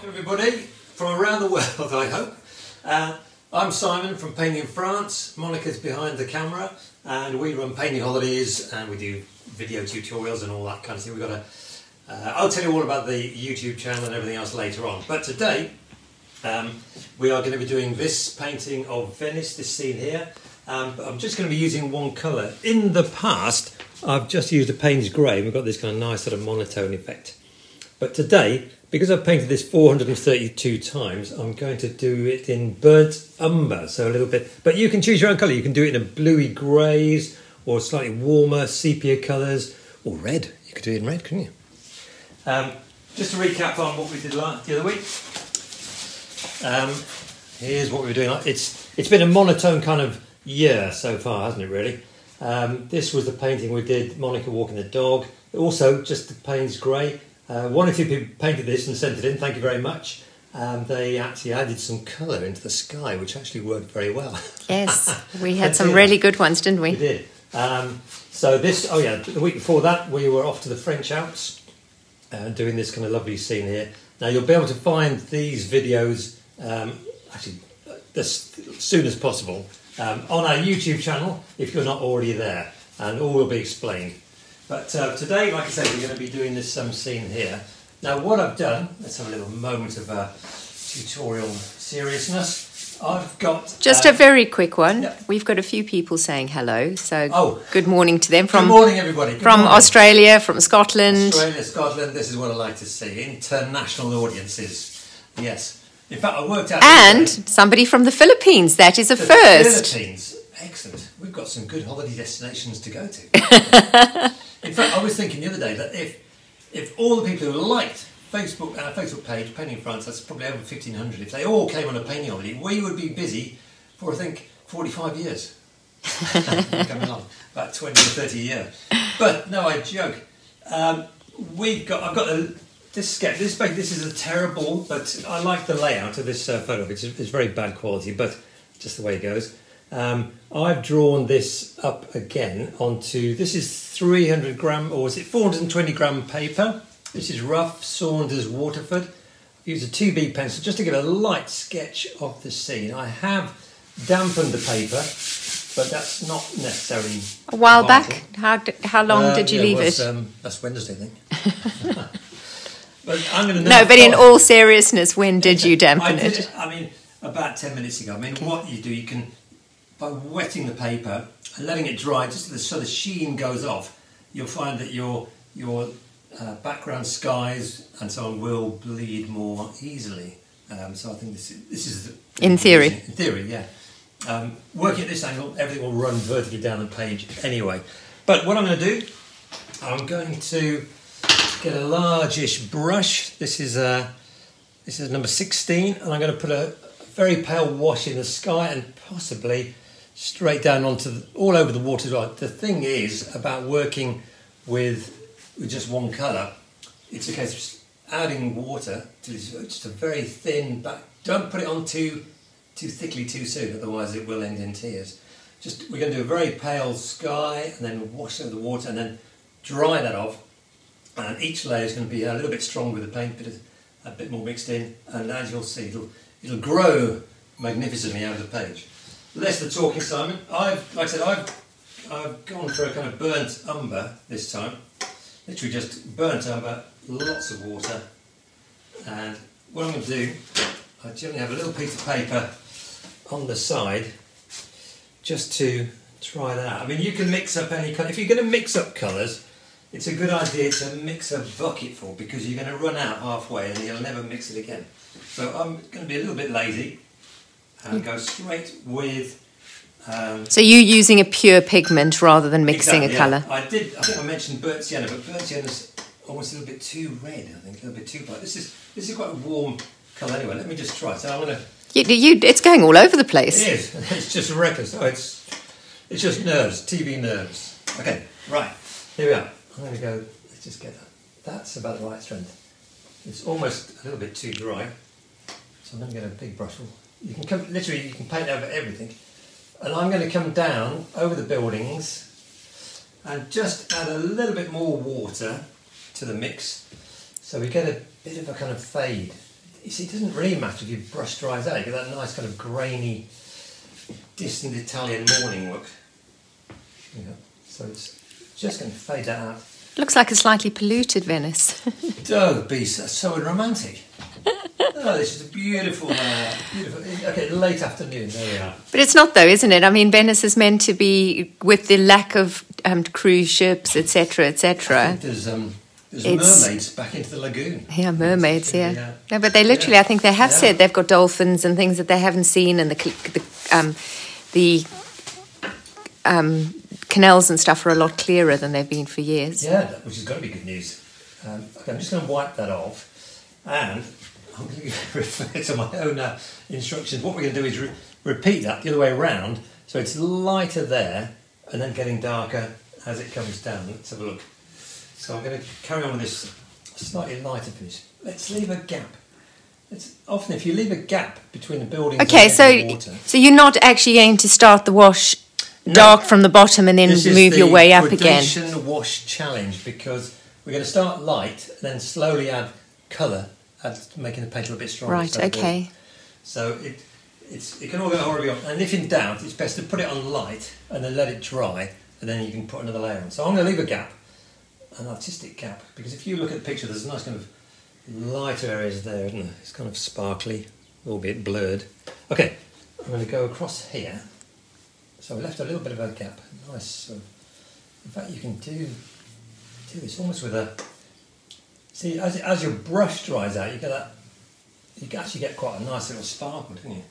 Welcome everybody from around the world, I hope. Uh, I'm Simon from Painting in France. Monica's behind the camera, and we run painting holidays, and we do video tutorials and all that kind of thing. We've got a. Uh, I'll tell you all about the YouTube channel and everything else later on. But today, um, we are going to be doing this painting of Venice, this scene here. Um, I'm just going to be using one colour. In the past, I've just used a Payne's Grey. And we've got this kind of nice sort of monotone effect. But today, because I've painted this 432 times, I'm going to do it in burnt umber, so a little bit. But you can choose your own colour. You can do it in a bluey greys or slightly warmer sepia colours or red. You could do it in red, couldn't you? Um, just to recap on what we did last, the other week. Um, here's what we were doing. It's it's been a monotone kind of year so far, hasn't it? Really. Um, this was the painting we did. Monica walking the dog. Also, just the Payne's Grey. Uh, one or two people painted this and sent it in. Thank you very much. Um, they actually added some colour into the sky, which actually worked very well. Yes, we had some really good ones, didn't we? We did. Um, so this, oh yeah, the week before that, we were off to the French Alps, uh, doing this kind of lovely scene here. Now you'll be able to find these videos um, actually uh, as soon as possible um, on our YouTube channel if you're not already there, and all will be explained. But uh, today, like I said, we're going to be doing this some scene here. Now, what I've done, let's have a little moment of uh, tutorial seriousness. I've got Just uh, a very quick one. yeah. We've got a few people saying hello, so Oh. good morning to them from Good morning, everybody. Good from morning. Australia, from Scotland. Australia, Scotland. This is what I like to see. International audiences. Yes. In fact, I worked out. And somebody from the Philippines. That is a the first. Philippines. Excellent. We've got some good holiday destinations to go to. In fact, I was thinking the other day that if if all the people who liked Facebook our Facebook page, Painting France, that's probably over fifteen hundred. If they all came on a painting holiday, we would be busy for I think forty five years. Coming on about twenty or thirty a year. But no, I joke. Um, we've got. I've got a. This sketch, this this is a terrible, but I like the layout of this uh, photo. It's, it's very bad quality, but just the way it goes. Um, I've drawn this up again onto. This is 300 gram, or is it 420 gram paper? This is rough Saunders Waterford. I've used a 2B pencil just to give a light sketch of the scene. I have dampened the paper, but that's not necessarily A while vital. back. How how long Uh, did you yeah, leave it? Um, that's Wednesday, I think. but I'm going to no, but in all seriousness, when did you dampen I did it? I mean, about ten minutes ago. I mean, what you do, you can by wetting the paper and letting it dry, just so the, sheen goes off. You'll find that your your uh, background skies and so on will bleed more easily. Um, so I think this is, this is In theory. In theory, yeah. Um, working at this angle, everything will run vertically down the page anyway. But what I'm going to do, I'm going to get a largish brush. This is a this is number 16, and I'm going to put a very pale wash in the sky and possibly straight down onto the, all over the water well. The thing is about working with with just one colour. It's a case of adding water to just a very thin back. Don't put it on too too thickly too soon, otherwise it will end in tears. Just we're going to do a very pale sky and then wash over the water and then dry that off. And each layer is going to be a little bit stronger with the paint, of, a bit more mixed in. And as you'll see, it'll it'll grow magnificently out of the page. Less the talking, Simon. I've like I said, I've I've gone for a kind of burnt umber this time. Literally just burnt umber, lots of water. And what I'm going to do, I generally have a little piece of paper on the side just to try that out. I mean, you can mix up any colour. If you're going to mix up colours, it's a good idea to mix a bucketful because you're going to run out halfway and you'll never mix it again. So I'm going to be a little bit lazy and go straight with. Um, So you're using a pure pigment rather than mixing exactly, a colour. I did. I think I mentioned burnt sienna, but burnt sienna's almost a little bit too red. I think a little bit too bright. This is this is quite a warm colour anyway. Let me just try. So I'm going to. You, you, it's going all over the place. is. It's just reckless. Oh, it's it's just nerves, TV nerves. Okay, right. Here we are. I'm going to go. Let's just get that. That's about the right strength. It's almost a little bit too dry, so I'm going to get a big brush. You can come literally. You can paint over everything, and I'm going to come down over the buildings and just add a little bit more water to the mix, so we get a bit of a kind of fade you see, it doesn't really matter if you brush dries out. You get that nice kind of grainy, distant Italian morning look. So it's just going to fade that out. Looks like a slightly polluted Venice. Don't be so, so romantic. oh, this is a beautiful, uh, beautiful. Okay, late afternoon. There we are. but it's not, though, isn't it? I mean, Venice is meant to be, with the lack of um, cruise ships, etc., etc. there's um, there's It's- mermaids back into the lagoon. Yeah, mermaids. Yeah. Yeah. No, but they literally, Yeah. I think they have Yeah. said they've got dolphins and things that they haven't seen, and the the um, the um, canals and stuff are a lot clearer than they've been for years. Yeah, which has got to be good news. Um, okay, I'm just going to wipe that off, and I'm going to refer to my own uh, instructions. What we're going to do is re- repeat that the other way around, so it's lighter there, and then getting darker as it comes down. Let's have a look. So I'm going to carry on with this slightly lighter finish. Let's leave a gap. It's often if you leave a gap between the buildings. Okay, and so the water, so you're not actually going to start the wash No. dark from the bottom and then This is move your way up again. gradation wash challenge because we're going to start light and then slowly add colour, add making the paint a little bit stronger. Right. So Okay. So it it's it can all go horribly on, and if in doubt, it's best to put it on light and then let it dry, and then you can put another layer on. So I'm going to leave a gap, an artistic gap, because if you look at the picture, there's a nice kind of lighter areas there, isn't there? It's kind of sparkly, albeit blurred. Okay, I'm going to go across here. So we left a little bit of a gap. Nice. So in fact, you can do do this almost with a. See, as as your brush dries out, you get that. You actually get quite a nice little sparkle, don't you?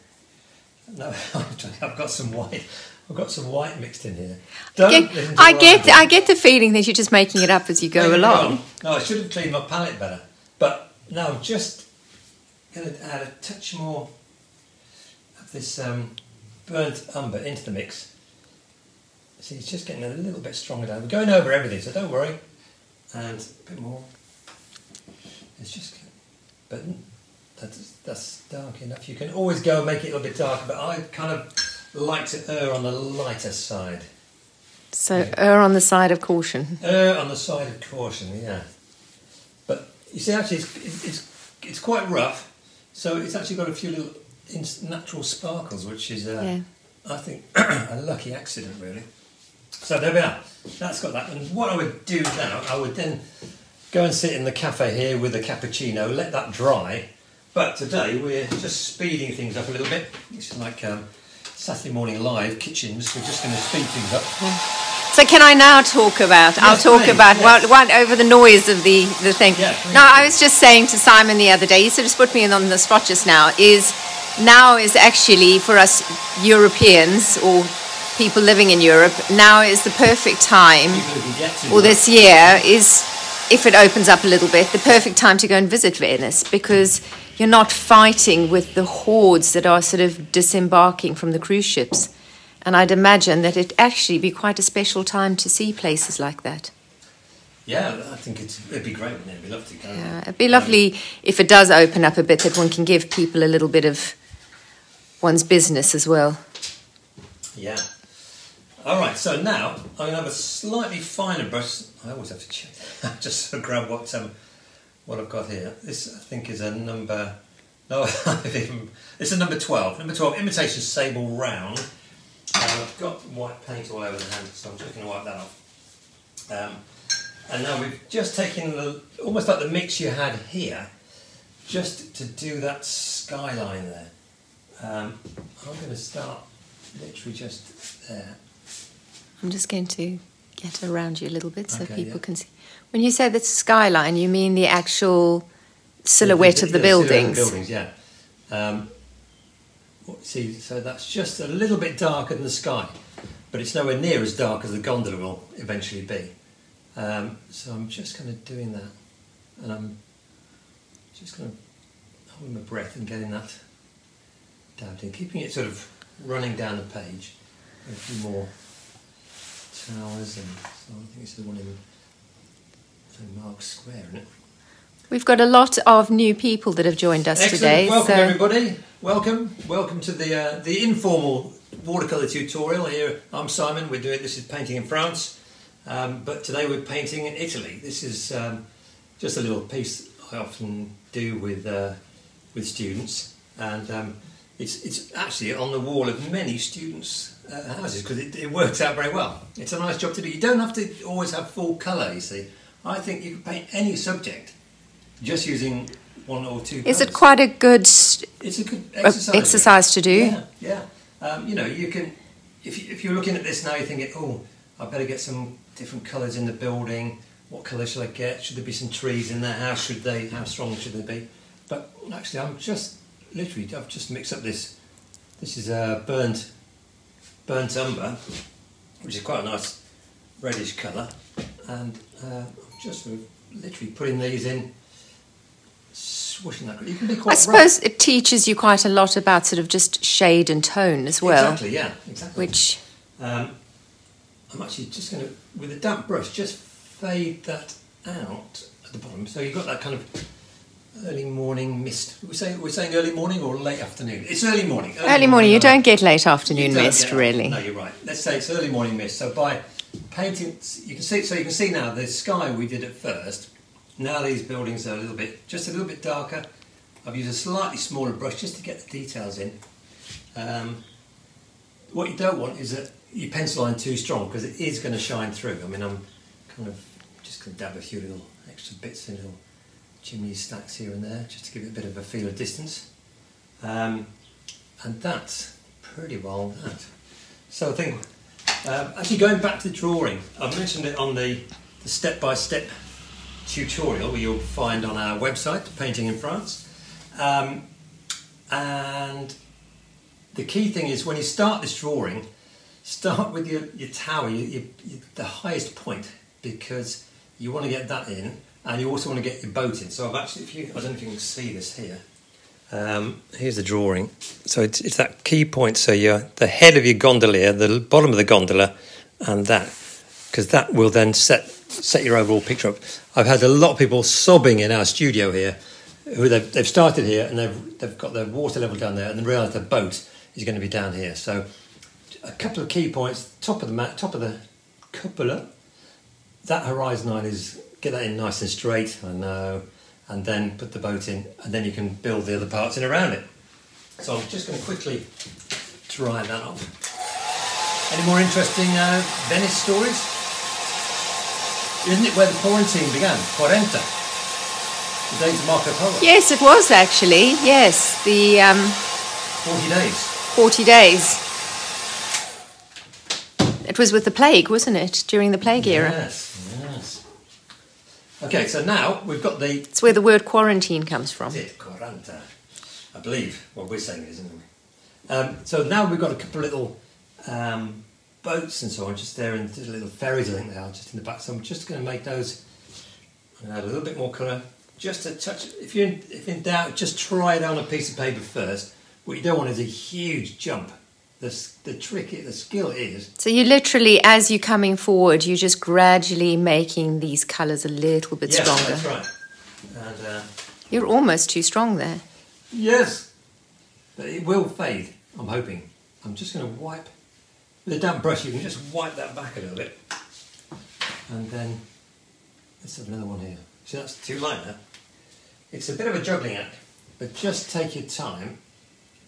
No, I've got some white. I've got some white mixed in here. Don't Get- I get I get the feeling that you're just making it up as you go along. No, I should have cleaned my palette better. But now I'm just going to add a touch more of this um, burnt umber into the mix. See, it's just getting a little bit stronger now. We're going over everything, so don't worry. And a bit more. It's just, but that's, that's dark enough. You can always go and make it a little bit darker, but I kind of like to err on the lighter side. So err on the side of caution. Err on the side of caution, yeah. But you see, actually, it's, it's, it's quite rough, so it's actually got a few little natural sparkles, which is, uh, Yeah. I think, a lucky accident, really. So there we are. That's got that. And what I would do now, I would then go and sit in the cafe here with a cappuccino, let that dry. But today we're just speeding things up a little bit. It's like um, Saturday morning live kitchens. We're just going to speed things up. So can I now talk about? I'll talk please, about yes. one, one over the noise of the the thing. Yeah, now I was just saying to Simon the other day. He sort of put me on the spot just now. Is now is actually for us Europeans or people living in Europe. Now is the perfect time, People who can get to or this year is, if it opens up a little bit, the perfect time to go and visit Venice because you're not fighting with the hordes that are sort of disembarking from the cruise ships. And I'd imagine that it'd actually be quite a special time to see places like that. Yeah, I think it's, it'd be great, wouldn't it? It'd be lovely to go. Yeah, it'd be lovely um, if it does open up a bit that one can give people a little bit of one's business as well. Yeah. All right, so now I'm going to have a slightly finer brush. I always have to check. Just grab what um, what I've got here. This I think is a number. No, it's a number twelve. Number twelve, imitation sable round. I've got white paint all over the hand, so I'm just going to wipe that off. Um, and now we've just taken the, almost like the mix you had here, just to do that skyline there. Um, I'm going to start literally just there. I'm just going to get around you a little bit so Okay, people yeah. can see. When you say the skyline, you mean the actual silhouette of the buildings. of the buildings, yeah. Um, see, so that's just a little bit darker than the sky, but it's nowhere near as dark as the gondola will eventually be. Um, so I'm just kind of doing that, and I'm just kind of holding my breath and getting that dabbed in, keeping it sort of running down the page. A few more towers, and so I think it's the one in St Mark's Square, isn't it? We've got a lot of new people that have joined us Excellent. today. Welcome so everybody. Welcome. Welcome to the uh, the informal watercolor tutorial. Here I'm Simon. We're doing this is painting in France, um, but today we're painting in Italy. This is um, just a little piece I often do with uh, with students, and um, it's it's actually on the wall of many students' uh, houses because it, it works out very well. It's a nice job to do. You don't have to always have full colour. You see, I think you can paint any subject just using one or two. Is it quite a good It's a good exercise. exercise to do? Yeah, yeah. Um, you know, you can if you, if you're looking at this now, you're thinking, oh, I better get some different colours in the building. What colour should I get? Should there be some trees in there? How should they? How strong should they be? But actually, I'm just literally I've just mixed up this. This is a burnt burnt umber, which is quite a nice reddish colour, and uh, I'm just literally putting these in. Swooshing that. You can be quite I rough. suppose it teaches you quite a lot about sort of just shade and tone as well, Exactly, yeah, exactly. which Um, I'm actually just going to, with a damp brush, just fade that out at the bottom. So you've got that kind of early morning mist. We say we're saying early morning or late afternoon. It's early morning. early morning. You uh, don't get late afternoon mist, really. No, you're right. Let's say it's early morning mist. So by painting, you can see. So you can see now the sky we did at first. Now these buildings are a little bit, just a little bit darker. I've used a slightly smaller brush just to get the details in. Um, what you don't want is that your pencil line too strong because it is going to shine through. I mean, I'm kind of just going to dab a few little extra bits in little chimney stacks here and there just to give it a bit of a feel of distance. Um, and that's pretty well that. So I think, um, actually going back to the drawing, I've mentioned it on the, step-by-step tutorial you'll find on our website, Painting in France. Um, and the key thing is when you start this drawing, start with your, your tower, your, your, the highest point, because you want to get that in, and you also want to get your boat in. So I've actually, if you, I don't know if you can see this here. Um, here's the drawing. So it's, it's that key point. So you're the head of your gondolier, the bottom of the gondola, and that, because that will then set set your overall picture up. I've had a lot of people sobbing in our studio here, who they've, they've started here and they've they've got their water level down there, and then realise the boat is going to be down here. So a couple of key points: top of the mat, top of the cupola. That horizon line is get that in nice and straight. I know and then put the boat in, and then you can build the other parts in around it. So I'm just going to quickly dry that off. Any more interesting uh, Venice stories? Isn't it where the quarantine began? Quaranta. The days of Marco Polo. Yes, it was actually. Yes, the um, 40 days. 40 days. It was with the plague, wasn't it? During the plague era. Yes, yes. Okay, so now we've got the It's where the word quarantine comes from. Quaranta. I believe what we're saying is, isn't it? Um, so now we've got a couple of little um, boats and so on, just there, and little ferries, I think they are, just in the back. So I'm just going to make those. I'm going to add a little bit more colour, just a touch. If you're in, if in doubt, just try it on a piece of paper first. What you don't want is a huge jump. The, the trick, the skill is So you literally, as you're coming forward, you're just gradually making these colours a little bit yes, stronger. that's right. And uh, You're almost too strong there. Yes, but it will fade. I'm hoping. I'm just going to wipe with a damp brush. You can just wipe that back a little bit, and then let's have another one here. See, that's too light now. It's a bit of a juggling act, but just take your time,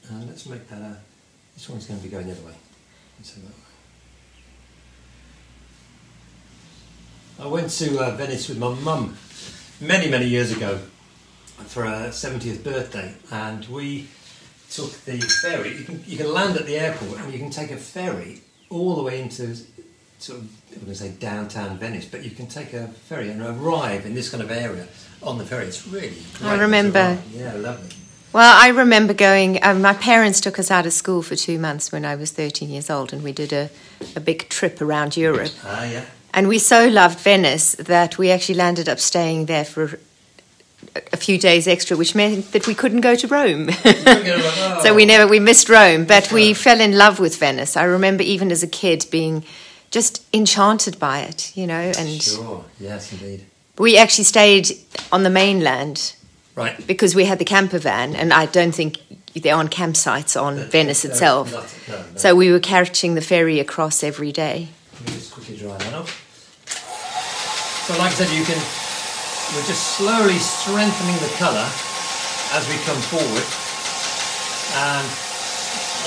and let's make that a. This one's going to be going the other way. Let's have that way. I went to uh, Venice with my mum many, many years ago for her 70th birthday, and we took the ferry. You can, you can land at the airport and you can take a ferry all the way into sort of, I'm going to say downtown Venice, but you can take a ferry and arrive in this kind of area on the ferry. It's really. I remember. Yeah, lovely. Well, I remember going, um, my parents took us out of school for two months when I was 13 years old, and we did a, a big trip around Europe. Ah, yeah. And we so loved Venice that we actually landed up staying there for a- a few days extra, which meant that we couldn't go to Rome. couldn't go to Rome. so we Oh. never we missed Rome, but we fell in love with Venice. I remember even as a kid being just enchanted by it, you know. And Sure, yes, indeed. we actually stayed on the mainland Right. because we had the camper van, and I don't think there aren't campsites on Venice No, itself. no, no. So we were catching the ferry across every day. Let me just quickly dry that off. So, like I said, you can. We're just slowly strengthening the colour as we come forward. And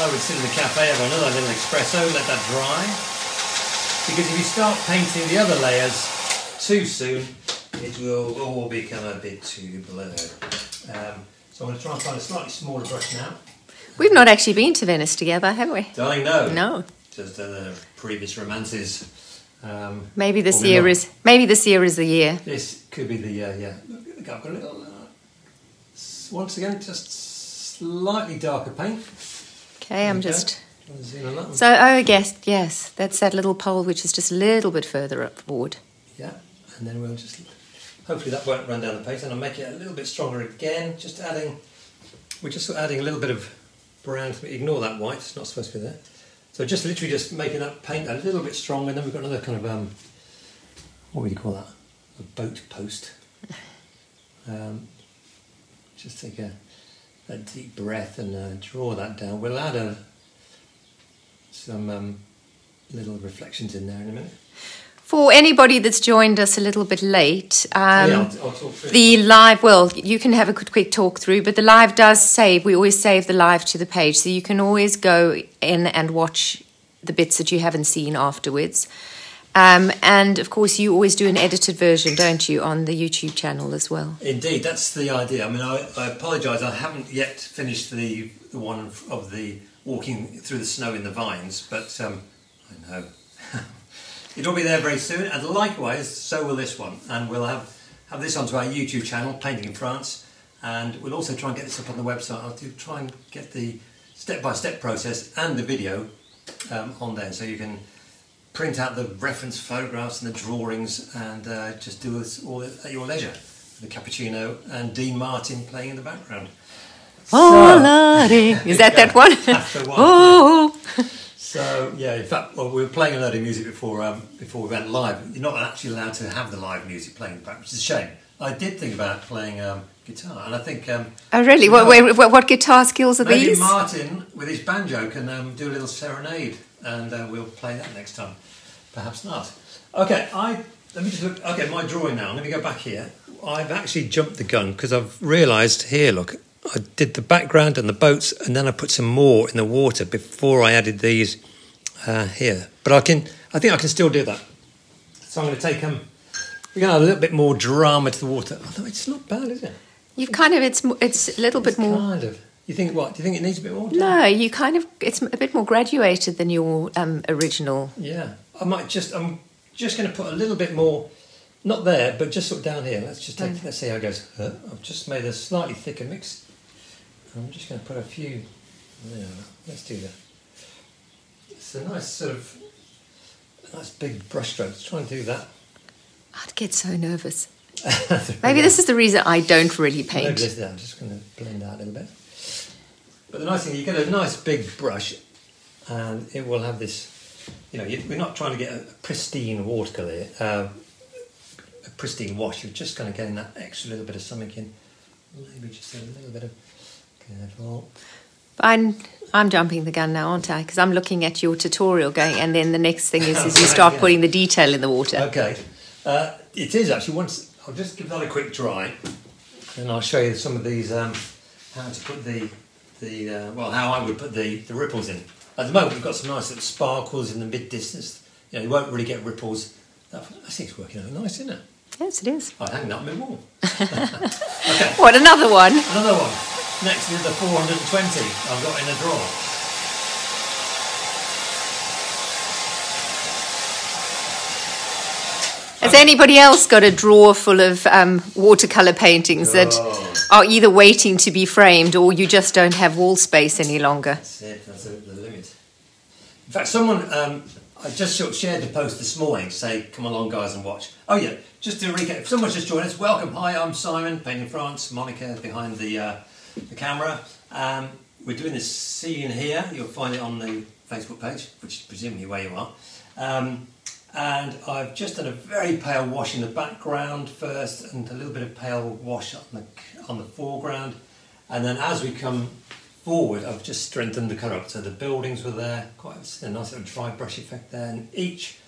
I would sit in the cafe, have another little espresso, let that dry. Because if you start painting the other layers too soon, it will all become a bit too blurred. Um, so I'm going to try and find a slightly smaller brush now. We've not actually been to Venice together, have we? Darling, no. No. Just uh, the previous romances. Um, Maybe this year not. is maybe this year is the year. This could be the year. yeah. Look, I've got a little. Uh, once again, just slightly darker paint. Okay, I'm just on so oh yes, yes, that's that little pole which is just a little bit further up forward. Yeah, and then we'll just hopefully that won't run down the paint, and I'll make it a little bit stronger again. Just adding, we're just sort of adding a little bit of brown. To Ignore that white; it's not supposed to be there. So just literally just making that paint a little bit stronger, and then we've got another kind of um, what would you call that? A boat post. Um, just take a, a deep breath and uh, draw that down. We'll add a, some um, little reflections in there in a minute. For anybody that's joined us a little bit late, um, yeah, I'll, I'll the live well you can have a quick, quick talk through but the live does save we always save the live to the page so you can always go in and watch the bits that you haven't seen afterwards um, and of course you always do an edited version don't you on the youtube channel as well Indeed, that's the idea. I mean, I, I apologise. I haven't yet finished the the one of the walking through the snow in the vines, but um, I know it'll be there very soon. And likewise, so will this one. And we'll have have this onto our YouTube channel, Painting in France, and we'll also try and get this up on the website. I'll do try and get the step by step process and the video um, on there, so you can print out the reference photographs and the drawings and uh, just do this all at your leisure. The cappuccino and Dean Martin playing in the background. oh Lordy. is that that one That's the one, oh So yeah, in fact, well, we were playing a load of music before um, before we went live. You're not actually allowed to have the live music playing back, which is a shame. I did think about playing um, guitar, and I think um, oh really what, wait, what, what guitar skills are these? maybe these Martin with his banjo can um, do a little serenade, and uh, we'll play that next time. Perhaps not. Okay, I let me just look. Okay, my drawing now. I'm going to go back here. I've actually jumped the gun because I've realised here. Look, I did the background and the boats, and then I put some more in the water before I added these uh, here. But I can. I think I can still do that. So I'm going to take them. We're going to add a little bit more drama to the water. Although it's not bad, is it? you've kind of it's it's a little bit more Kind of. You think what? Do you think it needs a bit more? no you kind of it's a bit more graduated than your um, original Yeah, I might just. I'm just going to put a little bit more, not there, but just sort of down here. Let's just take. Let's see how it goes. Uh, I've just made a slightly thicker mix. I'm just going to put a few. There, let's do that. It's a nice sort of, nice big brush stroke. Let's try and do that. I'd get so nervous. Maybe this is the reason I don't really Maybe paint. this- I'm just going to blend out a little bit. But the nice thing, you get a nice big brush, and it will have this. You know, we're not trying to get a pristine watercolour, uh, a pristine wash. You're just kind of getting that extra little bit of something in. Maybe just a little bit of. Careful. I'm I'm jumping the gun now, aren't I? Because I'm looking at your tutorial going, and then the next thing is, is you start Yeah. putting the detail in the water. Okay, uh, it is actually. Once I'll just give that a quick dry, and I'll show you some of these um, how to put the the uh, well how I would put the, the ripples in. At the moment, we've got some nice little sparkles in the mid distance. You know, you won't really get ripples. That, I think it's working out nice, isn't it? Yes, it is. I hang that on my wall. What another one? Another one. Next is the 420 I've got in a drawer. Has anybody else got a drawer full of um, watercolor paintings that Oh. are either waiting to be framed or you just don't have wall space any longer? That's it. That's the the limit. In fact, someone um, I just shared the post this morning to say, "Come along, guys, and watch." Oh yeah, just to recap. If someone's just joined us, welcome. Hi, I'm Simon, Painting France. Monica behind the uh, the camera. Um, we're doing this scene here. You'll find it on the Facebook page, which is presumably where you are. Um, and I've just done a very pale wash in the background first, and a little bit of pale wash on the on the foreground. And then as we come forward, I've just strengthened the colour up. So the buildings were there, quite a nice little dry brush effect there. And each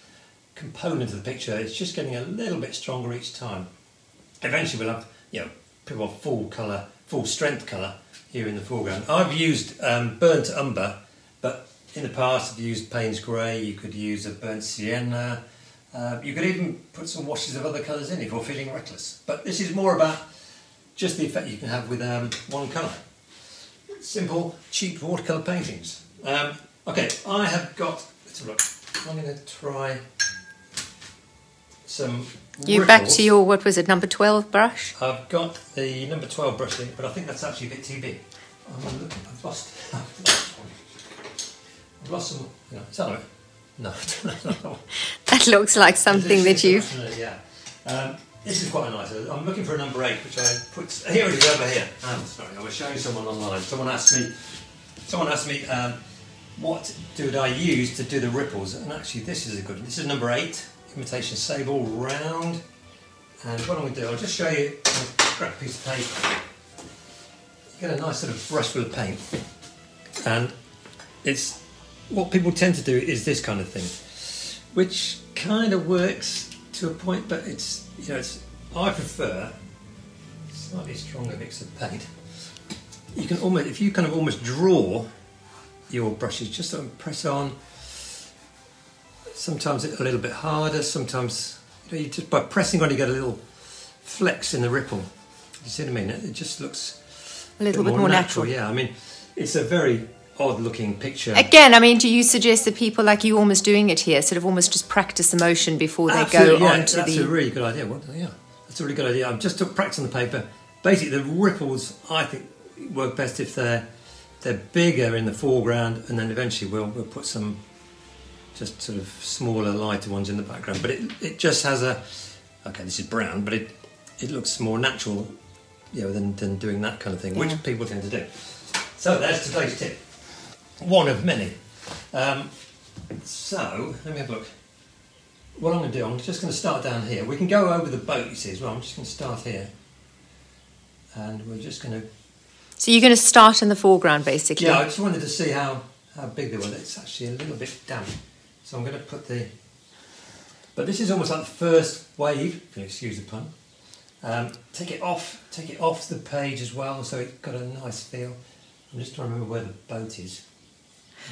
component of the picture is just getting a little bit stronger each time. Eventually, we'll have you know people full colour full strength colour here in the foreground. I've used um, burnt umber, but in the past I've used Payne's grey. You could use a burnt sienna. Uh, you could even put some washes of other colours in if you're feeling reckless. But this is more about just the effect you can have with um, one colour. Simple, cheap watercolour paintings. Um, okay, I have got. Let's have a look. I'm going to try some. You back to your what was it, number twelve brush? I've got the number twelve brush, but I think that's actually a bit too big. I'm looking. I've lost. I've lost some. You know, is that right? No. that looks like something that you've. Yeah. Um, this is quite nice. I'm looking for a number eight, which I put. Here it is over here. I'm sorry. I was showing someone online. Someone asked me. Someone asked me. Um, what did I use to do the ripples? And actually, this is a good. This is number eight, imitation sable round. And what I'm going to do, I'll just show you a scrap piece of paper. You get a nice sort of brush full of paint. And it's what people tend to do is this kind of thing, which kind of works to a point, but it's, you know, it's, I prefer slightly stronger mix of paint. You can almost, if you kind of almost draw your brushes, just sort of press on. Sometimes it's a little bit harder, sometimes you know, you just by pressing on you get a little flex in the ripple. You see what I mean? It just looks a little bit, bit more, more natural. natural. Yeah, I mean, it's a very odd looking picture. Again, I mean, do you suggest that people like you almost doing it here, sort of almost just practice the motion before they Absolutely, go yeah, on to that's the. a really good idea. What, yeah, that's a really good idea. I'm just practicing the paper. Basically, the ripples I think work best if they're they're bigger in the foreground, and then eventually we'll we'll put some just sort of smaller, lighter ones in the background. But it it just has a okay. This is brown, but it it looks more natural, you know, than than doing that kind of thing, yeah. which people tend to do. So there's today's tip, one of many. Um, so let me have a look. What I'm going to do, I'm just going to start down here. We can go over the boat, you see, as well. I'm just going to start here, and we're just going to so you're going to start in the foreground, basically. Yeah, I just wanted to see how, how big they were. It's actually a little bit damp, so I'm going to put the. But this is almost like the first wave. If you excuse the pun. Um, take it off. Take it off the page as well, so it's got a nice feel. I'm just trying to remember where the boat is.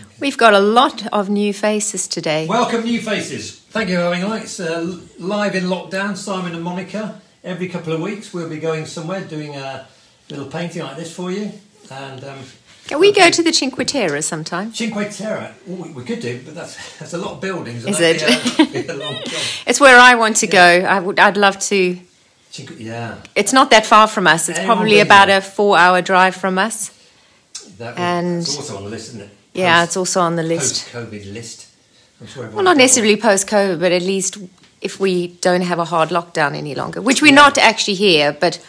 Okay. We've got a lot of new faces today. Welcome, new faces. Thank you for having. It's uh, live in lockdown. Simon and Monica. Every couple of weeks, we'll be going somewhere doing a little painting like this for you. And um, can we go to the Cinque Terre sometime? Cinque Terre, oh, we could do, but that's that's a lot of buildings. Is it? Be a, be it's where I want to yeah. go. I would. I'd love to. Cinque, yeah. It's not that far from us. It's Anyone probably about a four-hour drive from us. That and it's also on the list, isn't it? Post, yeah, it's also on the list. Post-COVID list. Sure well, not necessarily post-COVID, but at least if we don't have a hard lockdown any longer, which we're yeah. not actually here, but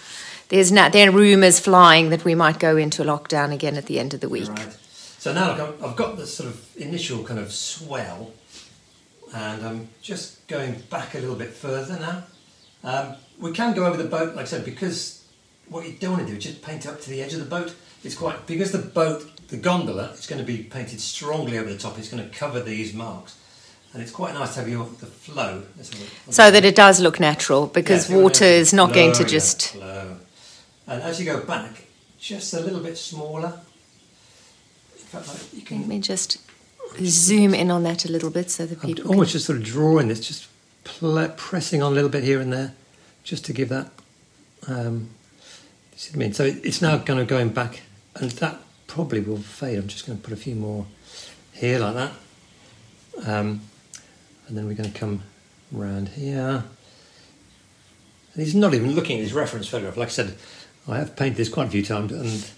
there's not, there are rumours flying that we might go into a lockdown again at the end of the week. Right. So now look, I've got the sort of initial kind of swell, and I'm just going back a little bit further now. Um, we can go over the boat, like I said, because what you don't want to do is just paint up to the edge of the boat. It's quite because the boat, the gondola, is going to be painted strongly over the top. It's going to cover these marks and it's quite nice to have your the flow so that it does look natural because yeah, water is not going to just flow. And as you go back, just a little bit smaller. Fact, like you can Let me just zoom in on that a little bit so that people. I'm almost just sort of drawing this, just pressing on a little bit here and there, just to give that. Um, see what I mean? So it's now kind of going back, and that probably will fade. I'm just going to put a few more here like that. Um, and then we're going to come around here. And he's not even looking at his reference photograph. Like I said, I have painted this quite a few times, and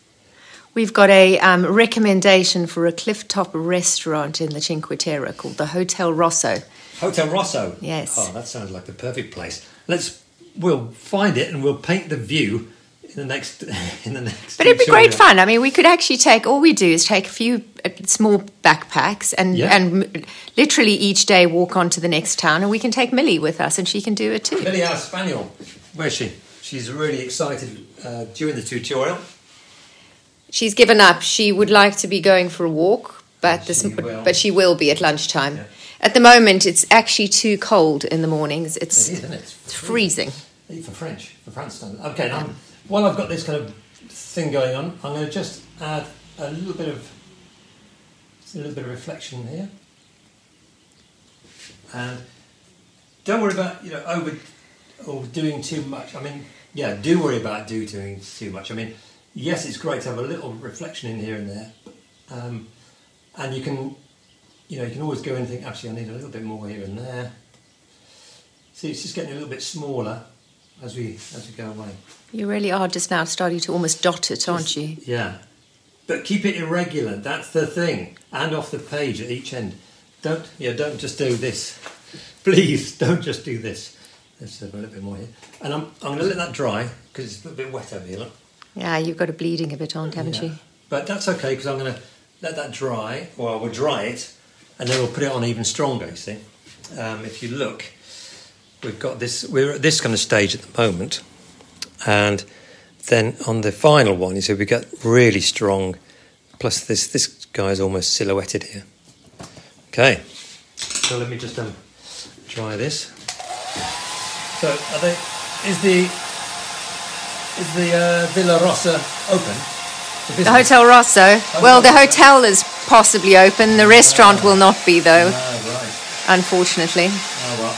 we've got a um, recommendation for a clifftop restaurant in the Cinque Terre called the Hotel Rosso. Hotel Rosso. Yes. Oh, that sounds like the perfect place. Let's we'll find it and we'll paint the view in the next in the next. But it'd be great fun. I mean, we could actually take all we do is take a few uh, small backpacks and yeah. and literally each day walk on to the next town, and we can take Millie with us, and she can do it too. Millie, our spaniel. Where's she? She's really excited uh, during the tutorial. She's given up. She would like to be going for a walk, but this, but she will be at lunchtime. Yeah. At the moment, it's actually too cold in the mornings. It's, it is, It's freezing. freezing. For French, for France. Okay, now, while I've got this kind of thing going on. I'm going to just add a little bit of a little bit of reflection here, and don't worry about you know over or doing too much. I mean, yeah, do worry about do doing too much. I mean, yes, it's great to have a little reflection in here and there, um, and you can you know you can always go and think actually I need a little bit more here and there. See, it's just getting a little bit smaller as we as we go away. You really are just now starting to almost dot it, aren't you? Yeah. But keep it irregular. That's the thing. And off the page at each end. Don't yeah. Don't just do this. Please don't just do this. Let's have a little bit more here. And I'm I'm going to let that dry because it's a little bit wet over here. Look. Yeah, you've got a bleeding a bit on, haven't Yeah. you? But that's okay because I'm going to let that dry. Well, we'll dry it, and then we'll put it on even stronger. You see, um, if you look, we've got this. We're at this kind of stage at the moment, and then on the final one, you see, we've got really strong. Plus, this this guy is almost silhouetted here. Okay, so let me just um, try this. So, are they? Is the is the uh, Villa Rossa open? The business? Hotel Rosso. Well, the hotel is possibly open. The restaurant will not be, though, Ah, right. unfortunately. Oh well.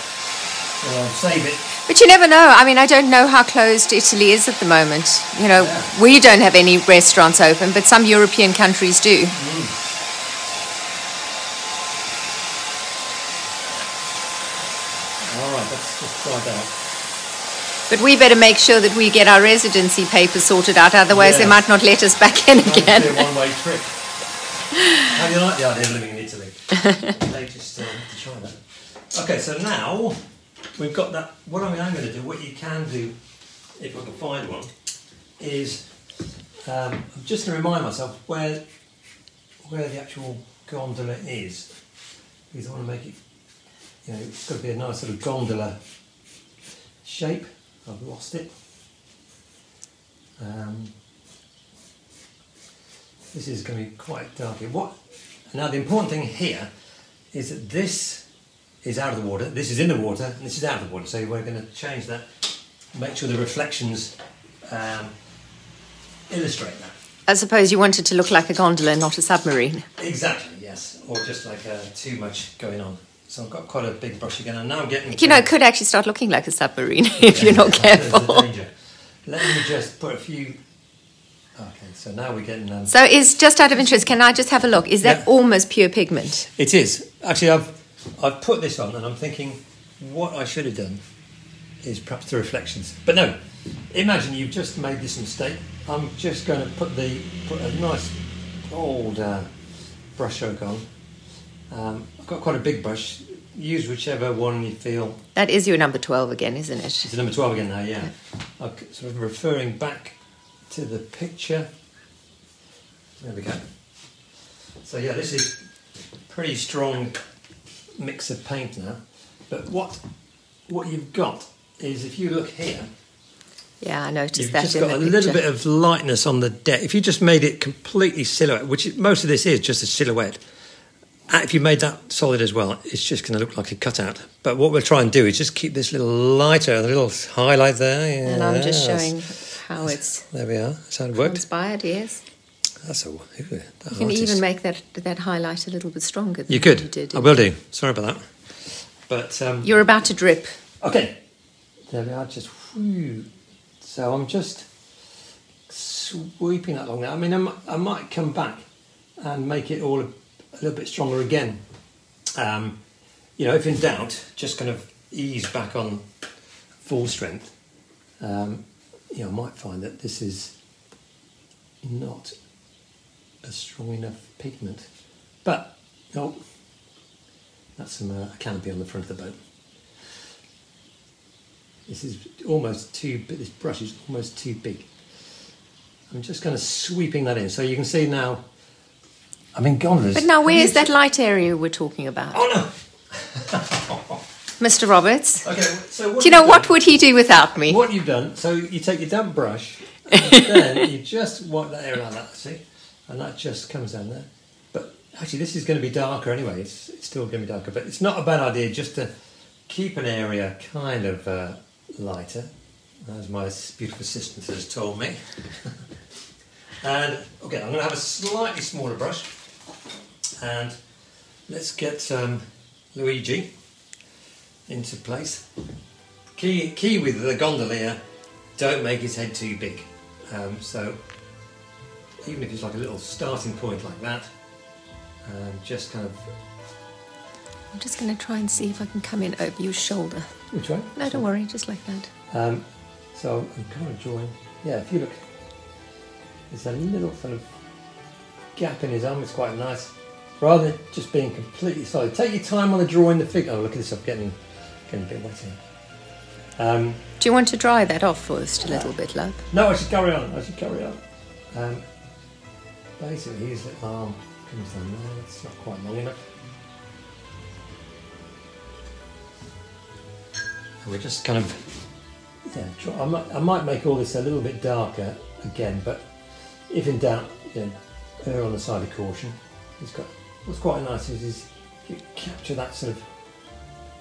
Well, save it. But you never know. I mean, I don't know how closed Italy is at the moment. You know, Yeah. we don't have any restaurants open, but some European countries do. All right, try that. But we better make sure that we get our residency papers sorted out, otherwise they might not let us back in again. be a one-way trip. How do you like the idea of living in Italy? they just still to try that. Okay, so now we've got that. What I mean, I'm going to do, what you can do, if I can find one, is um, I'm just going to remind myself where where the actual gondola is, because I want to make it. You know, it's got to be a nice sort of gondola shape. I've lost it. Um, this is going to be quite dark here. What? Now the important thing here is that this is out of the water, this is in the water, and this is out of the water. So we're going to change that, make sure the reflections um, illustrate that. I suppose you wanted to look like a gondola, not a submarine. Exactly, yes. Or just like uh, too much going on. So I've got quite a big brush again, and now I'm getting. You know, it could actually start looking like a submarine if you're not careful. danger. Let me just put a few. Okay, so now we're getting. Um, So, is just out of interest, can I just have a look? Is that Yeah. almost pure pigment? It is actually. I've I've put this on, and I'm thinking what I should have done is perhaps the reflections. But no, imagine you've just made this mistake. I'm just going to put the put a nice old uh, brush stroke on. Um, I've got quite a big brush. Use whichever one you feel. That is your number 12 again, isn't it? It's number twelve again now. Yeah, I'm sort of referring back to the picture. There we go. So yeah, this is pretty strong mix of paint now. But what what you've got is if you look here, Yeah, I noticed you've that just in got a picture. little bit of lightness on the deck. If you just made it completely silhouette, which it, most of this is just a silhouette. If you made that solid as well, it's just going to look like a cutout. But what we'll try and do is just keep this little lighter, a little highlight there. and I'm just showing how it's There we are. That's how it worked. inspired, yes. That's a. Ooh, that You can artist. even make that, that highlight a little bit stronger than You could. you did. I will do. Sorry about that. But um, You're about to drip. okay. There we are. Just whew. so I'm just sweeping that along there. I mean, I might, I might come back and make it all a, little bit stronger again. Um, you know, if in doubt, just kind of ease back on full strength. Um, you know, might find that this is not a strong enough pigment. But, oh, that's some uh, canopy on the front of the boat. This is almost too big, this brush is almost too big. I'm just kind of sweeping that in. So you can see now, I mean, gondolas. But now, where's that light area we're talking about? Oh no! Mr. Roberts? Okay, so what Do you know you've what done- would he do without me? What you've done, so you take your damp brush, and then you just wipe that area like that, see? And that just comes down there. But actually, this is going to be darker anyway. It's, it's still going to be darker, but it's not a bad idea just to keep an area kind of uh, lighter. as my beautiful assistant has told me. and okay, I'm going to have a slightly smaller brush, and let's get um, Luigi into place. Key, key with the gondolier, don't make his head too big. Um, so even if it's like a little starting point like that, um, just kind of. I'm just going to try and see if I can come in over your shoulder. Which way? No, don't worry, just like that. Um, so I'm kind of drawing. Yeah, if you look, there's a little sort of gap in his arm. It's quite nice. Rather than just being completely solid, take your time on the drawing the figure. Oh, look at this! I'm getting getting a bit wet here. Um, Do you want to dry that off for first a little bit, love? no, I should carry on. I should carry on. Um, basically, his little arm comes down there. It's not quite long enough. And we're just kind of yeah. Try, I, might, I might make all this a little bit darker again, but if in doubt, you know, err on the side of caution. He's got what's quite nice is he's you capture that sort of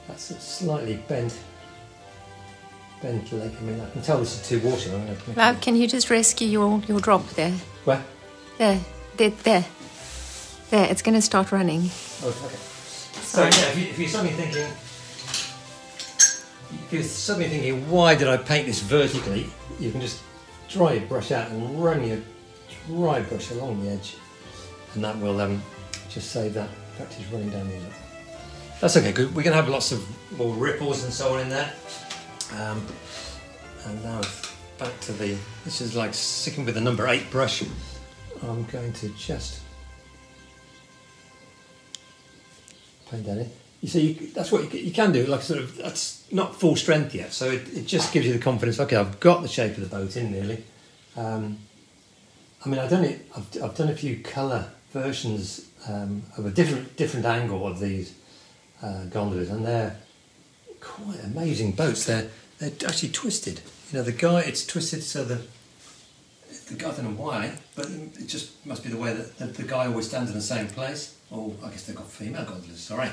that sort of slightly bent bent leg. I mean, I can tell this is too watery. I'm going to make Love, can you just rescue your, your drop there? Where? There, there, there. There, it's going to start running. Oh, okay. So yeah, if, you, if you're suddenly thinking, if you're suddenly thinking, why did I paint this vertically? You can just dry your brush out and run your dry brush along the edge, and that will um, just save that. In fact, it's running down the edge. That's okay. Good. We're going to have lots of more ripples and so on in there. Um, and now back to the. This is like sticking with the number eight brush. I'm going to just paint that in. You see, you, that's what you, you can do. Like sort of, that's not full strength yet. So it, it just gives you the confidence. Okay, I've got the shape of the boat in nearly. Um, I mean, I've done it. I've, I've done a few colour versions um, of a different different angle of these uh, gondolas, and they're quite amazing boats. They're they're actually twisted. You know, the guy it's twisted so the the guy I don't know why, but it just must be the way that the, the guy always stands in the same place. Or I guess they've got female gondolas, sorry,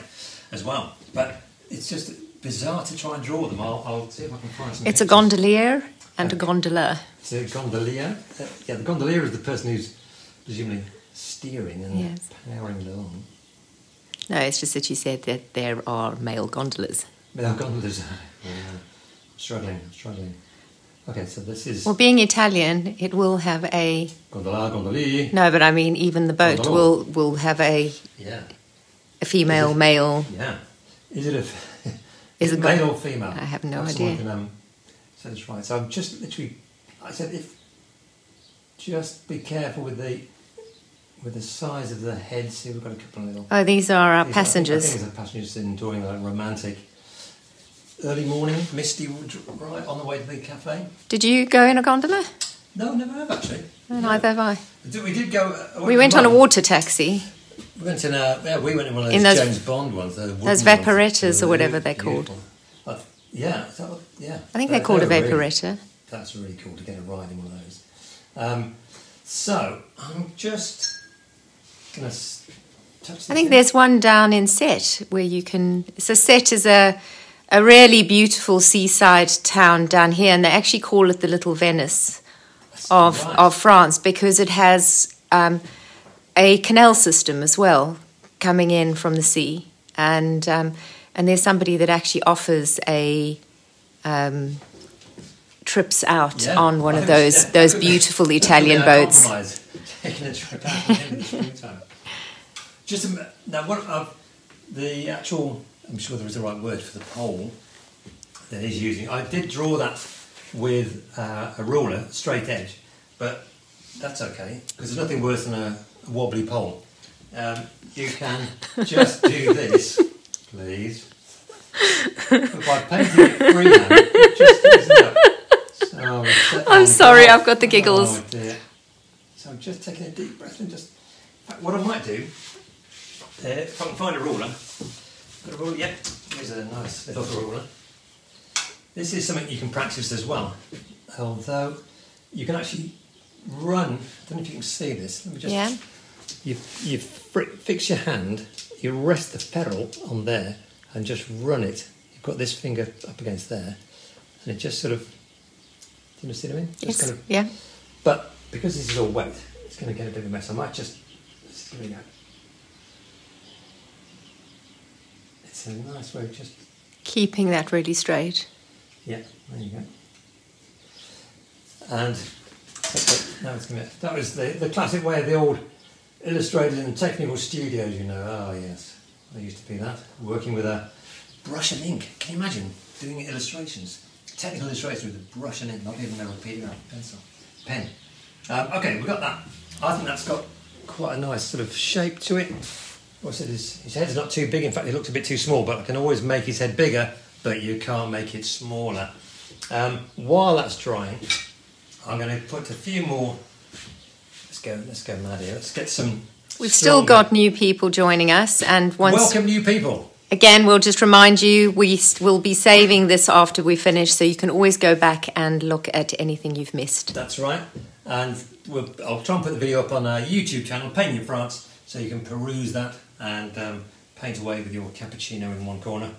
as well. But it's just bizarre to try and draw them. I'll, I'll see if I can find some. It's a gondolier and a gondola. It's a gondolier. Uh, yeah, the gondolier is the person who's presumably steering and Yes. powering along. No, it's just that you said that there are male gondolas. Our gondolas are yeah, struggling, struggling. Okay, so this is Well, being Italian, it will have a. gondola, gondolier. No, but I mean, even the boat Gondola. will will have a, Yeah, a female, it- male. yeah. Is it a Is it male or female? I have no Perhaps idea. Can um, this right. So I'm just literally. I said if just be careful with the with the size of the head. See, we've got a couple of little. Oh, these are our These- I think- I passengers. think it's the passengers enjoying a romantic early morning, misty ride on the way to the cafe. Did you go in a gondola? No, never have actually. No, neither have I. Did- We did go. uh, We went on a water taxi. We went in a. Yeah, we went in one of those, those- James Bond ones. Those ones. vaporettas or whatever they're called. Uh, yeah, that yeah. I think They- they're called a they were really- vaporetta. That's really cool to get a ride in one of those. Um, so I'm just gonna s- touch. I think there's one down in Sète where you can. So Sète is a a really beautiful seaside town down here, and they actually call it the Little Venice of of France because it has um, a canal system as well coming in from the sea, and um, and there's somebody that actually offers a. Um, trips out Yeah, on one of those those that could be- beautiful that could be Italian boats. compromise, Taking a trip out in the springtime. Just a, now, what the actual? I'm sure there is the right word for the pole that he's using. I did draw that with uh, a ruler, straight edge, but that's okay because there's nothing worse than a wobbly pole. Um, you can just do this, please. But by painting it freehand, it just isn't up. So I'm sorry. I've got the giggles. Oh. So I'm just taking a deep breath and just. What I might do, uh, if I can find a ruler. Got a ruler? Yep. Here's a nice little ruler. This is something you can practice as well. Although you can actually run. I don't know if you can see this. Let me just. Yeah. You you fix your hand. You rest the ferrule on there and just run it. You've got this finger up against there, and it just sort of do you see what I mean? Just Yes. kind of- Yeah. but because this is all wet, it's going to get a bit of a mess. I might just, just give it a go. It's a nice way of just, Keeping that really straight. yeah, there you go. And now it's going to, that was the, the classic way of the old illustrators in technical studios, you know. Oh, yes, I used to be that, working with a brush and ink. Can you imagine doing illustrations? Technical illustrations with a brush and ink, not even a repeater pencil, pen. Um, okay, we've got that. I think that's got quite a nice sort of shape to it. What's it? His, his head's not too big. In fact, it looks a bit too small. But I can always make his head bigger, but you can't make it smaller. Um, while that's drying, I'm going to put a few more. Let's go. Let's go mad here. Let's get some. We've still got new people joining us, and once Welcome, new people. again, we'll just remind you we will be saving this after we finish, so you can always go back and look at anything you've missed. That's right. And we'll, I'll try and put the video up on our YouTube channel, Painting in France, so you can peruse that and um, paint away with your cappuccino in one corner.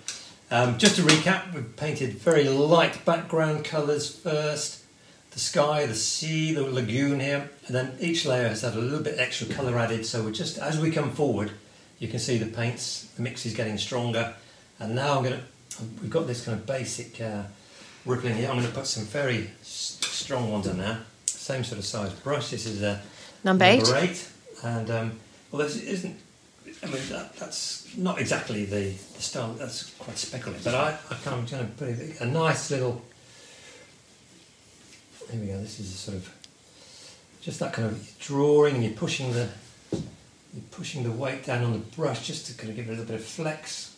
Um, just to recap, we've painted very light background colours first. The sky, the sea, the lagoon here, and then each layer has had a little bit extra colour added. So we're just as we come forward, you can see the paints, the mix is getting stronger. And now I'm gonna, we've got this kind of basic uh, rippling here. I'm going to put some very strong ones on there. Same sort of size brush. This is a Number eight. Number eight. And um, well, this isn't. I mean, that, that's not exactly the, the style. That's quite speculative. But I, I kind of going to put a, a nice little. Here we go. This is a sort of just that kind of drawing. and You're pushing the you're pushing the weight down on the brush just to kind of give it a little bit of flex.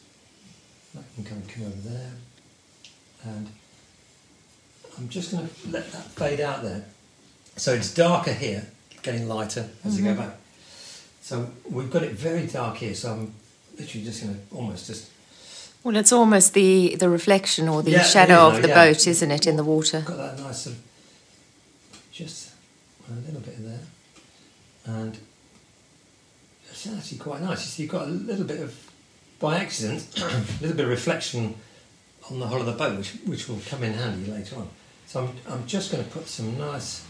That can kind of come over there, and I'm just going to let that fade out there. So it's darker here, getting lighter as you go mm-hmm. back. So we've got it very dark here. So I'm literally just going to almost just Well, it's almost the, the reflection or the Yeah, shadow is, of the yeah. boat, isn't it, in the water? got that nice sort of just a little bit there, and it's actually quite nice. You see, you've got a little bit of by accident, a little bit of reflection on the hull of the boat, which which will come in handy later on. So I'm I'm just going to put some nice.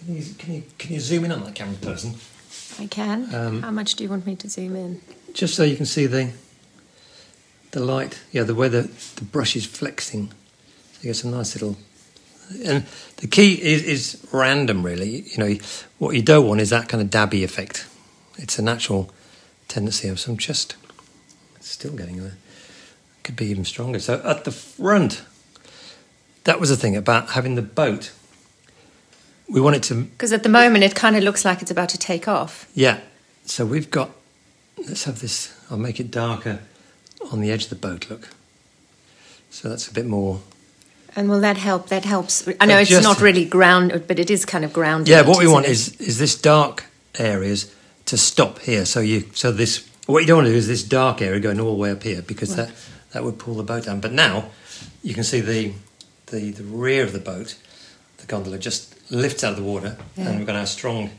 Can you, can you can you zoom in on that camera person? I can. Um, How much do you want me to zoom in? just so you can see the the light, yeah, the way the, the brush is flexing. So you get some nice little. And the key is, is random, really. You know, what you don't want is that kind of dabby effect. It's a natural tendency of some just still getting there. Could be even stronger. So at the front, that was the thing about having the boat. We want it to Because at the moment it kind of looks like it's about to take off. yeah. So we've got. Let's have this. I'll make it darker on the edge of the boat. Look. So that's a bit more. And will that help? That helps. I know it's not really ground, but it is kind of grounded. Yeah. What we want it? is is this dark areas to stop here. So you. So this. What you don't want to do is this dark area going all the way up here because that that would pull the boat down. But now you can see the the the rear of the boat, the gondola just lifts out of the water, Yeah. and we're going to have strong,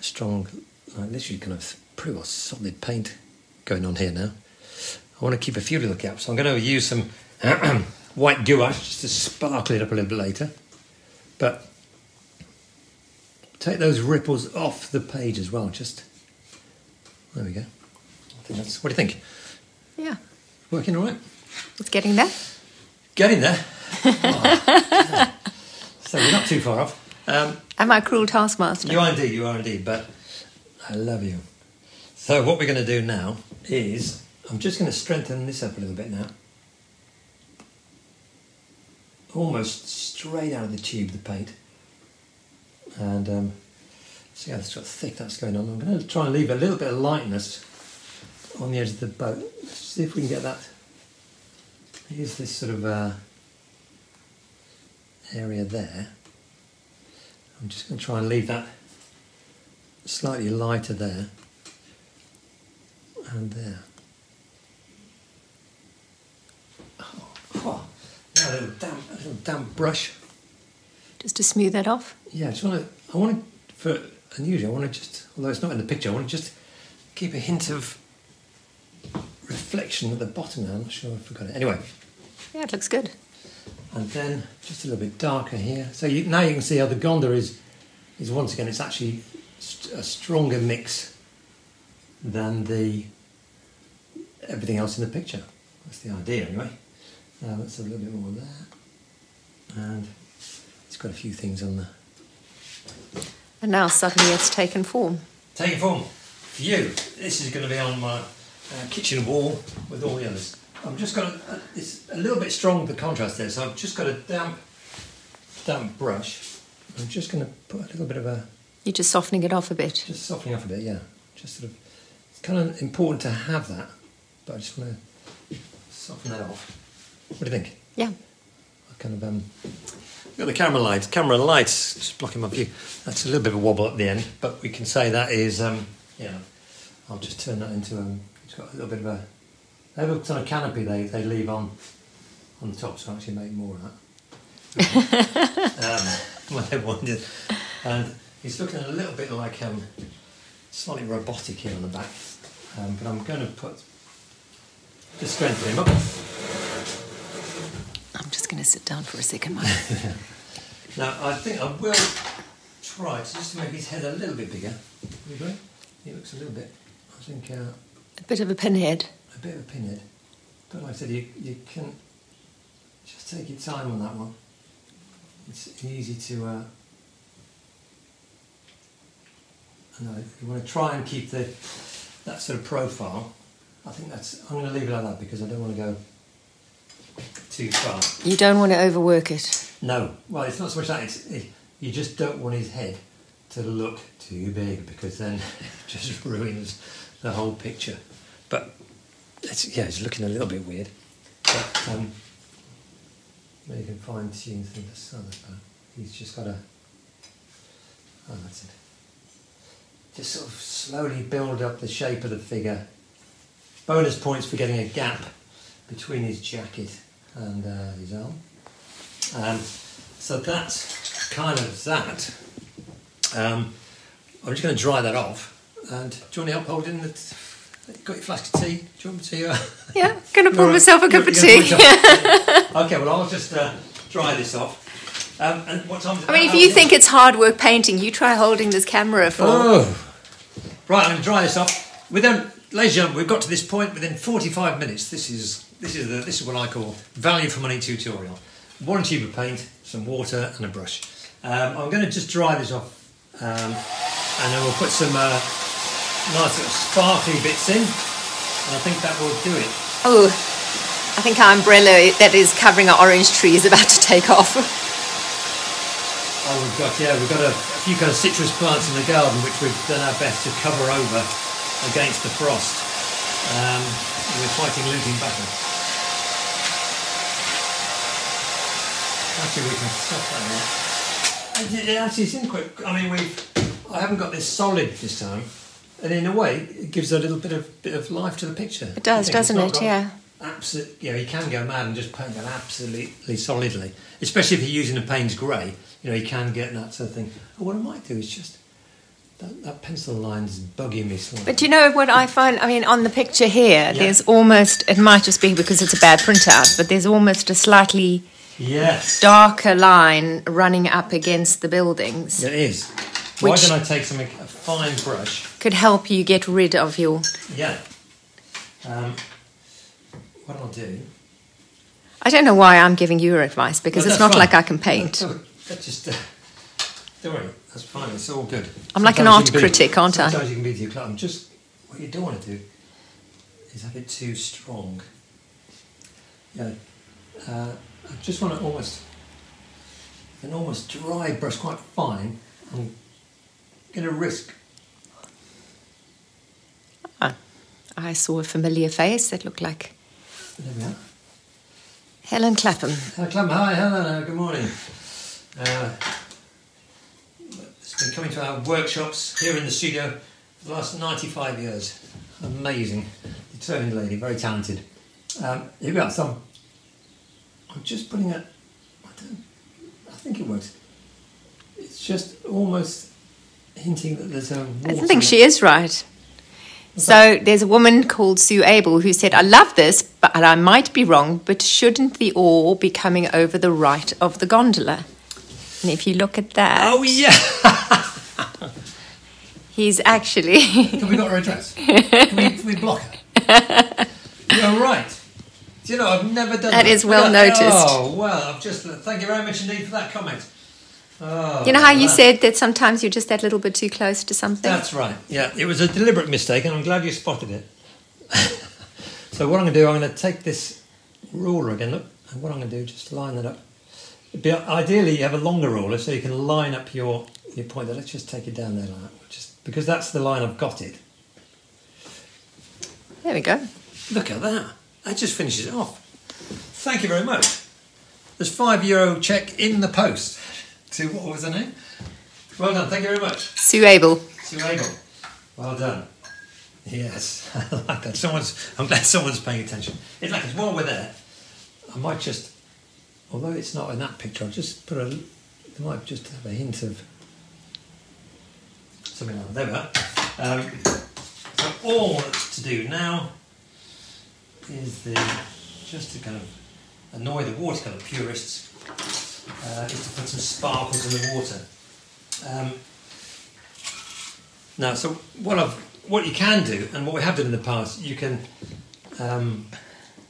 strong, like literally kind of pretty well solid paint going on here now. I want to keep a few little gaps. So I'm going to use some white gouache just to sparkle it up a little bit later. But take those ripples off the page as well. Just there we go. I think that's. What do you think? Yeah, Working all right? it's getting there. Getting there. Oh, so we're not too far off. Um, Am I a cruel taskmaster? You are indeed, you are indeed, but I love you. So, what we're going to do now is I'm just going to strengthen this up a little bit now. Almost straight out of the tube, the paint. And um, see how it's got thick that's going on. I'm going to try and leave a little bit of lightness on the edge of the boat. Let's see if we can get that. Here's this sort of uh, area there. I'm just going to try and leave that slightly lighter there and there. Oh, oh, a little damp, a little damp brush. Just to smooth that off. Yeah, I just want to. I want to, for unusual. I want to just, although it's not in the picture, I want to just keep a hint of reflection at the bottom. Now I'm not sure I got it. Anyway, Yeah, it looks good. And then just a little bit darker here. So you, now you can see how the Gonda is, is once again, it's actually st- a stronger mix than the everything else in the picture. That's the idea anyway. Uh, let's have a little bit more there. And it's got a few things on there. And now suddenly it's taken form. Taken form for you. This is going to be on my uh, kitchen wall with all the others. I'm just got a, it's a little bit strong the contrast there, so I've just got a damp, damp brush. I'm just going to put a little bit of a, You're just softening it off a bit. just softening off a bit, yeah. Just sort of, it's kind of important to have that, but I just want to soften that off. What do you think? Yeah. I kind of um, got the camera lights. Camera lights just blocking my view. That's a little bit of a wobble at the end, but we can say that is um, yeah. I'll just turn that into um. It's got a little bit of a. They have a kind of canopy they, they leave on on the top, so I actually make more of that. um, when they wanted, and he's looking a little bit like um, slightly robotic here on the back, um, but I'm going to put just strengthen him up. I'm just going to sit down for a second, Mike. Now, I think I will try to just to make his head a little bit bigger. He looks a little bit, I think, uh, a bit of a pinhead. A bit of a pinhead. But like I said, you, you can just take your time on that one. It's easy to. Uh, I know, you want to try and keep the that sort of profile, I think that's. I'm going to leave it like that because I don't want to go too far. You don't want to overwork it. No, well, it's not so much that. It's it, you just don't want his head to look too big because then it just ruins the whole picture. But it's, yeah, it's looking a little bit weird. But um, maybe you can fine tune things. He's just got to. Oh, that's it. Just sort of slowly build up the shape of the figure. Bonus points for getting a gap between his jacket and uh, his arm. Um, so that's kind of that. Um, I'm just going to dry that off. And do you want to help holding the? Got your flask of tea? Do you want me to? Uh, Yeah, going to pour myself a cup of tea. gonna put your- okay, well I'll just uh, dry this off. Um, and what time? I mean, if you think it's hard work painting, you try holding this camera for. Oh. Right, I'm going to dry this off. Within, ladies and gentlemen, we've got to this point within 45 minutes. This is this is the, this is what I call value for money tutorial. One tube of paint, some water, and a brush. Um, I'm going to just dry this off, um, and then we'll put some uh, nice little sparkly bits in, and I think that will do it. Oh, I think our umbrella that is covering our orange tree is about to take off. Oh, we've got yeah, we've got a, a few kind of citrus plants in the garden which we've done our best to cover over against the frost. Um, we're fighting losing battle. Actually, we can stop that now. It- it actually, it's in quite. I mean, we've. I haven't got this solid this time, and in a way, it gives a little bit of bit of life to the picture. It does, I think it's doesn't it? Yeah. Absolutely, yeah, you can go mad and just paint that absolutely solidly. Especially if you're using a Payne's grey, you know, you can get that sort of thing. What I might do is just that, that pencil line's bugging me slightly. But you know what I find? I mean, on the picture here, Yeah. there's almost, it might just be because it's a bad printout, but there's almost a slightly yes, darker line running up against the buildings. it is. Why don't I take something a fine brush? Could help you get rid of your. Yeah. Um, what I'll do. I don't know why I'm giving you advice because No, it's not fine. like I can paint. Oh, That's just. Uh, don't worry, that's fine. It's all good. I'm like an art can be- critic, aren't I? Sometimes you can be too close. Just what you don't want to do is have it too strong. Yeah. Uh, I just want to almost an almost dry brush, quite fine. I'm going to risk. I saw a familiar face that looked like There we are. Helen Clapham. Hello, Clem. Hi, Helena. Good morning. Uh, it's been coming to our workshops here in the studio for the last 95 years. Amazing. Determined lady, very talented. Um, here we are. So I'm, just putting a. I, don't, I think it works. It's just almost hinting that there's a. I think she is right. So there's a woman called Sue Abel who said, I love this, but and I might be wrong, but shouldn't the oar be coming over the right of the gondola? And if you look at that, Oh yeah. he's actually. Have we got her address? Can we, can we block her? You're right. Do you know I've never done that? That is well noticed. Oh well, I've just thank you very much indeed for that comment. Oh, you know how you that- said that sometimes you're just that little bit too close to something? That's right. Yeah, it was a deliberate mistake, and I'm glad you spotted it. so what I'm going to do, I'm going to take this ruler again. Look, and what I'm going to do, just line that up. Be, ideally, you have a longer ruler so you can line up your your point there. Let's just take it down there like that, just because that's the line I've got it. There we go. Look at that. That just finishes it off. Thank you very much. There's five euro check in the post. To what was her name? Well done. Thank you very much. Sue Abel. Sue Abel. Well done. Yes, I like that. Someone's. I'm glad someone's paying attention. In fact, while we're there, I might just, although it's not in that picture, I'll just put a. I might just have a hint of something like that. There we are. Um, so all that's to do now is the just to kind of annoy the watercolour purists uh, is to put some sparkles in the water. Um, now, so what I've, what you can do, and what we have done in the past, you can um,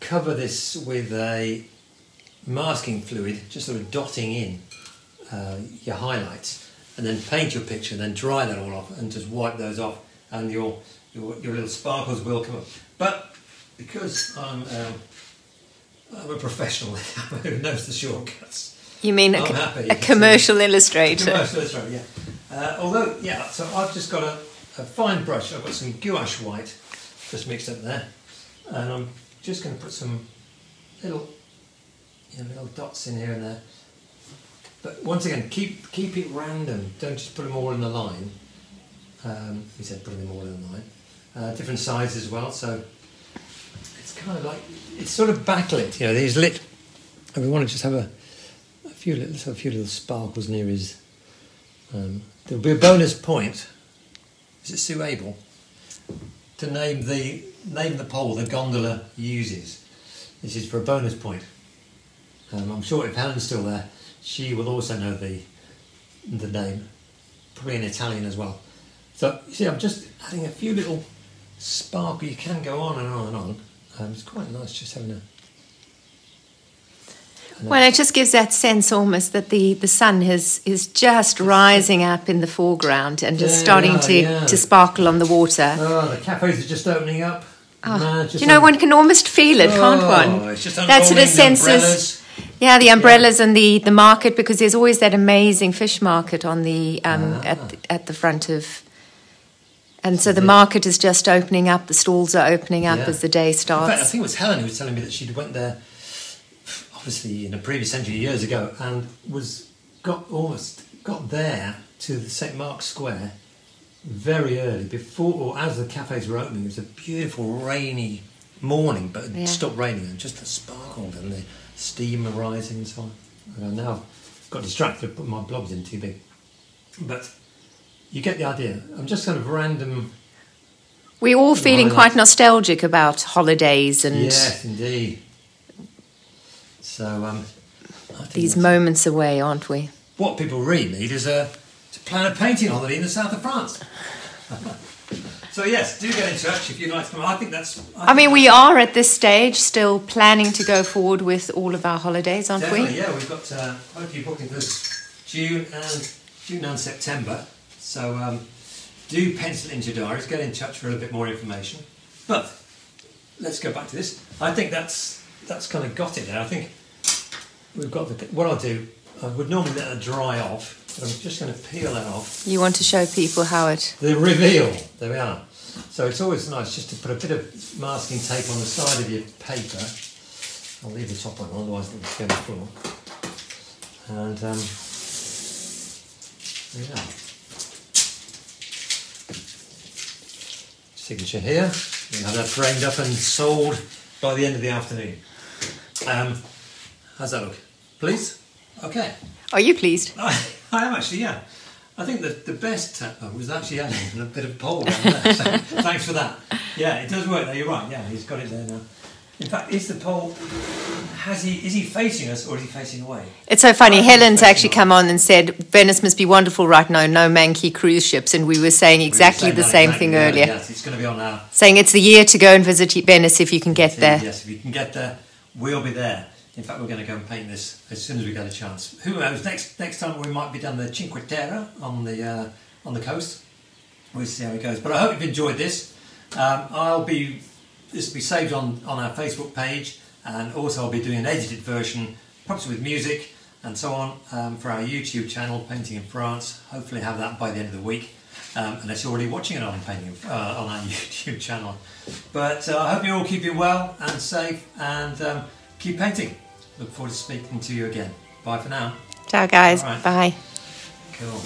cover this with a masking fluid, just sort of dotting in uh, your highlights, and then paint your picture, and then dry that all off, and just wipe those off, and your your, your little sparkles will come up. But because I'm um, I'm a professional who knows the shortcuts. You mean a, happy a commercial illustrator? Commercial, right, yeah. Uh, although, yeah, so I've just got a, a fine brush. I've got some gouache white just mixed up there, and I'm just going to put some little, you know, little dots in here and there. But once again, keep keep it random. Don't just put them all in a line. Um, he said putting them all in a line. Uh, different sizes as well, so it's kind of like it's sort of backlit. You know, these lit, and we want to just have a few little, a few little sparkles near his. Um, there'll be a bonus point. Is it Sue Abel? To name the name the pole the gondola uses. This is for a bonus point. Um, I'm sure if Helen's still there, she will also know the the name, probably in Italian as well. So you see, I'm just adding a few little sparkle. You can go on and on and on. Um, it's quite nice just having a. Well, it just gives that sense almost that the, the sun has, is just rising up in the foreground and just Yeah, starting yeah, to, yeah. to sparkle on the water. Oh, the cafes are just opening up. Oh, do just you know, un- one can almost feel it, can't Oh, one? It's just That sort of unrolling the senses. Yeah, the umbrellas and the, the market because there's always that amazing fish market on the um, Ah. at the, at the front of, and so the market is just opening up. The stalls are opening up Yeah. as the day In fact, I think it was Helen who was telling me that she'd went there, obviously in a previous century years ago, and was got almost got there to the St Mark's Square very early before or as the cafes were opening. It was a beautiful rainy morning, but it Yeah. stopped raining and just the sparkled and the steam arising and so on. And I now got distracted, put my blobs in too big, but. You get the idea. I'm just kind of random. We're all feeling Highlights. quite nostalgic about holidays and Yes, indeed. So, um, these moments away, aren't we? what people really need is a to plan a painting holiday in the south of France. so yes, do get in touch if you'd like to come. I think that's. I mean, we are at this stage still planning to go forward with all of our holidays, aren't definitely we? yeah. We've got uh, quite a few bookings this June and June and September. So um, do pencil into your diaries. Get in touch for a little bit more information. But let's go back to this. I think that's that's kind of got it there. I think we've got the. What I'll do, I would normally let it dry off, but I'm just going to peel that off. You want to show people how it. The reveal. There we are. So it's always nice just to put a bit of masking tape on the side of your paper. I'll leave the top one, otherwise it'll just go on the floor. And um, there we are. Signature here. We'll have that framed up and sold by the end of the afternoon. Um, how's that look? Please? Okay. Are you pleased? I, I am actually, yeah. I think that the best tap was actually adding a bit of pole down there. So thanks for that. Yeah, it does work. There, you're right. Yeah, he's got it there now. In fact, is the pole? Has he? Is he facing us or is he facing away? It's so funny. Helen's actually away. come on and said Venice must be wonderful right now. No Mankey cruise ships, and we were saying We were exactly saying the same exactly thing earlier. Yes, it's going to be on our. Saying it's the year to go and visit Venice if you can get there. Yes, if you can get there, we'll be there. In fact, we're going to go and paint this as soon as we get a chance. Who knows? Next next time we might be down the Cinque Terre on the uh, on the coast. We'll see how it goes. But I hope you've enjoyed this. Um, I'll be this will be saved on on our Facebook page, and also I'll be doing an edited version, probably with music and so on, um, for our YouTube channel, Painting in France. Hopefully, have that by the end of the week. Um, unless you're already watching it on painting uh, on our YouTube channel. But uh, I hope you're all keeping well and safe, and um, keep painting. Look forward to speaking to you again. Bye for now. Ciao, guys. Right. Bye. Cool.